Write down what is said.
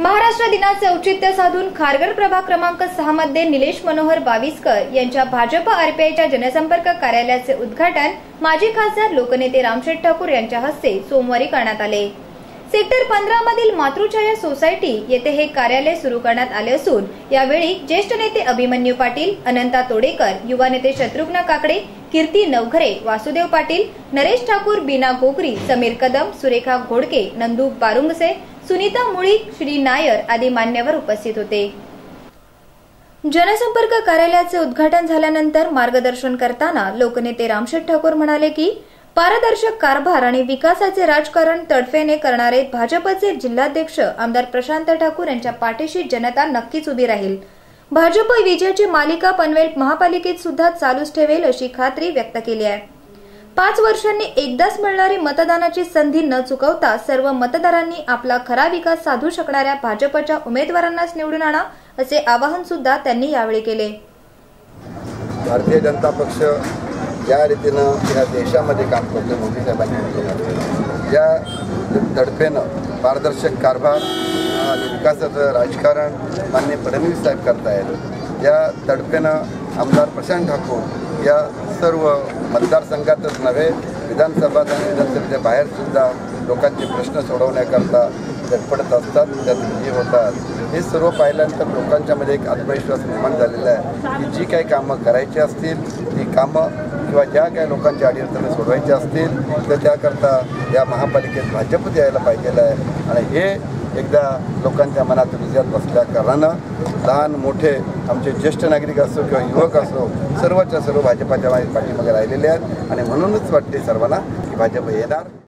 महाराष्ट्र दिनाचे औचित्य साधून खारघर प्रभाग क्रमांक सहा मध्ये निलेश मनोहर बाविस्कर यांच्या भाजप आरपीआयच्या जनसंपर्क कार्यालयाचे उद्घाटन माजी खासदार लोकनेते रामशेठ ठाकूर यांच्या हस्ते सोमवारी करण्यात आले. सेक्टर पंधरा मधील मातृछाया सोसायटी येथे हे कार्यालय सुरू करण्यात आले असून यावेळी ज्येष्ठ नेते अभिमन्यू पाटील अनंता तोडेकर युवा नेते शत्रुघ्न काकडे कीर्ती नवघरे वासुदेव पाटील नरेश ठाकूर बीना गोगरी समीर कदम सुरेखा घोडके नंदू बारुंगसे सुनीता मुळीक श्री नायर आदी मान्यवर उपस्थित होते. जनसंपर्क कार्यालयाचे उद्घाटन झाल्यानंतर मार्गदर्शन करताना लोकनेते रामशेठ ठाकूर म्हणाले की पारदर्शक कारभार आणि विकासाचे राजकारण तडफेने करणारे भाजपचे जिल्हाध्यक्ष आमदार प्रशांत ठाकूर यांच्या पाठीशी जनता नक्कीच उभी राहील. भाजप विजयाची मालिका पनवेल महापालिकेत सुद्धा चालूच ठेवेल अशी खात्री व्यक्त केली आहे. पाच वर्षांनी एकदाच मिळणारी मतदानाची संधी न चुकवता सर्व मतदारांनी आपला खरा विकास साधू शकणाऱ्या भाजपच्या उमेदवारांनाच निवडून आणा असे आवाहन सुद्धा त्यांनी यावेळी केले. भारतीय जनता पक्ष ज्या रीतीनं या देशामध्ये काम करतो मोदी साहेबांच्या या तडफेनं पारदर्शक कारभार आणि विकासाचं राजकारण मान्य फडणवीस साहेब करतायत या तडफेनं आमदार प्रशांत ठाकूर या सर्व मतदारसंघातच नव्हे विधानसभा आणि विधानसभेच्या बाहेरसुद्धा लोकांचे प्रश्न सोडवण्याकरता धडपडत असतात त्यात विजयी होतात. हे सर्व पाहिल्यानंतर लोकांच्यामध्ये एक आत्मविश्वास निर्माण झालेला आहे की जी काही कामं करायची असतील ती कामं किंवा ज्या काही लोकांच्या अडीअडचणी सोडवायच्या असतील तर त्याकरता या महापालिकेत भाजप यायला पाहिजेलं आहे. आणि हे एकदा लोकांच्या मनात विजयात बसल्या कारणानं लहान मोठे आमचे ज्येष्ठ नागरिक असो किंवा युवक असो सर्वच्या सर्व भाजपाच्या पाठीमागे राहिलेले आहेत. आणि म्हणूनच वाटते सर्वांना की भाजप येणार.